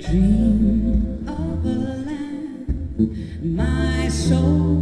Dream of a land, my soul.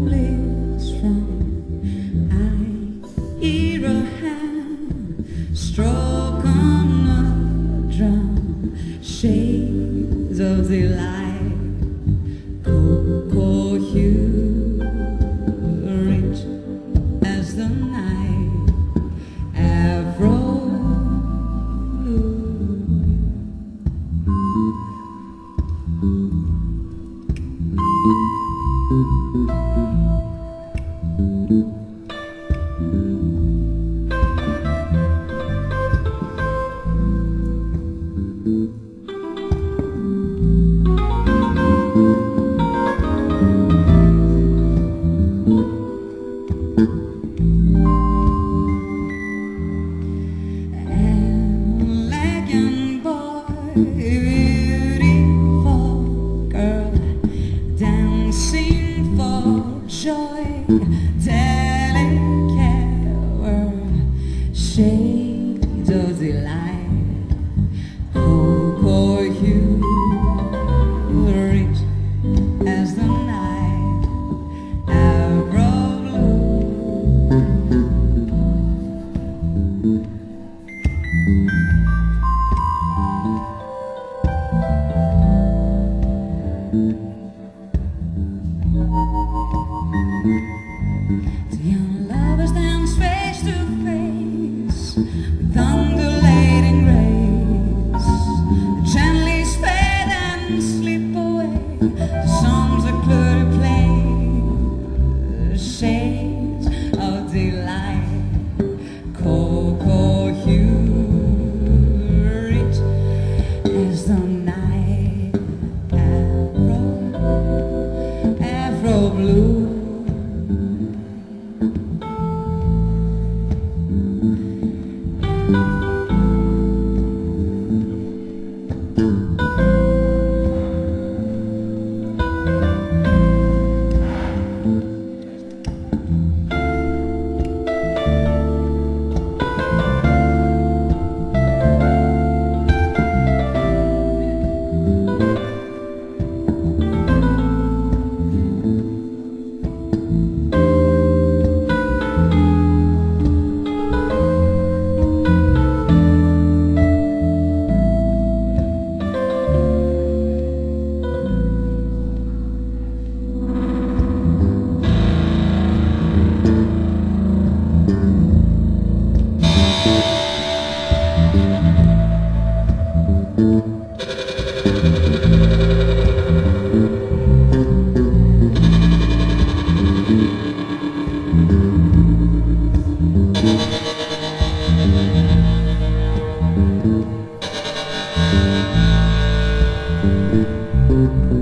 rosy light. Who you rich as the night ever blue? Thank you. thank mm -hmm. you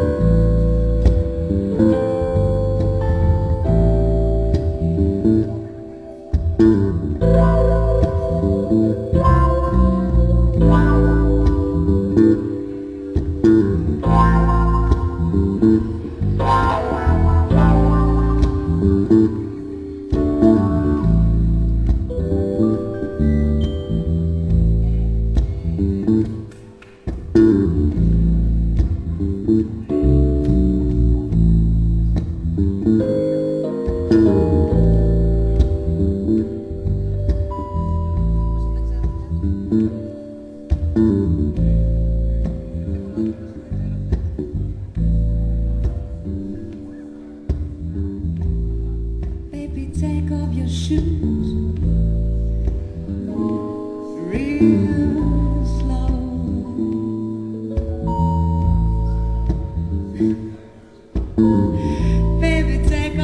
Baby, real slow. Baby, take